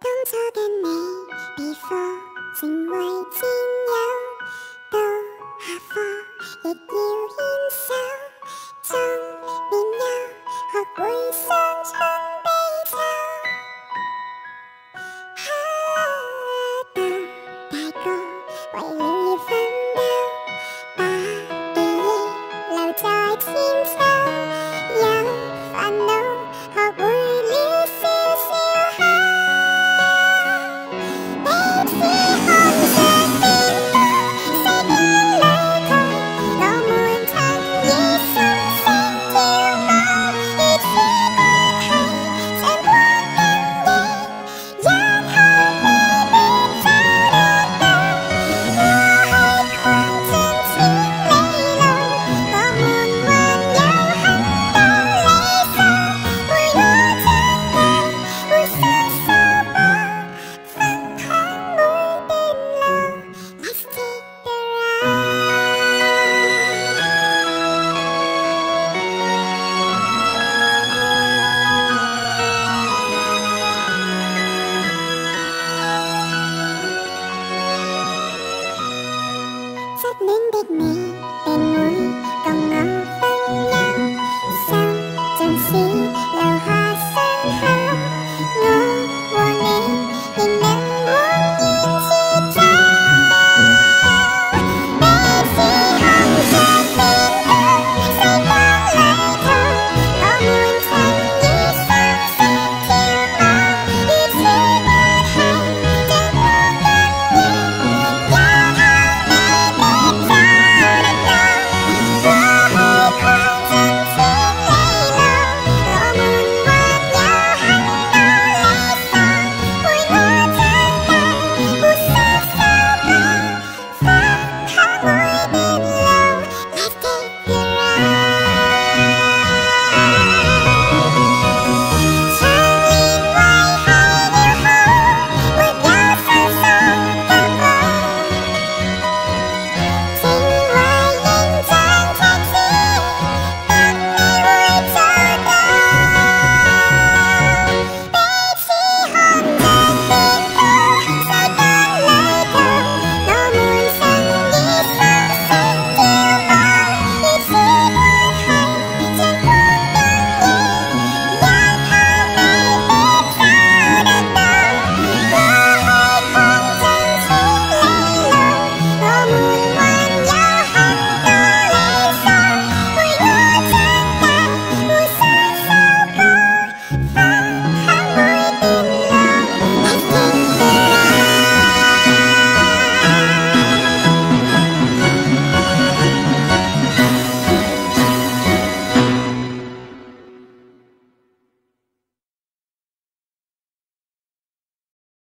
当初嘅你，如火成为战友，到下课亦要牵手，祝年幼学会伤春悲秋。哈，到大哥。Whoa! dik me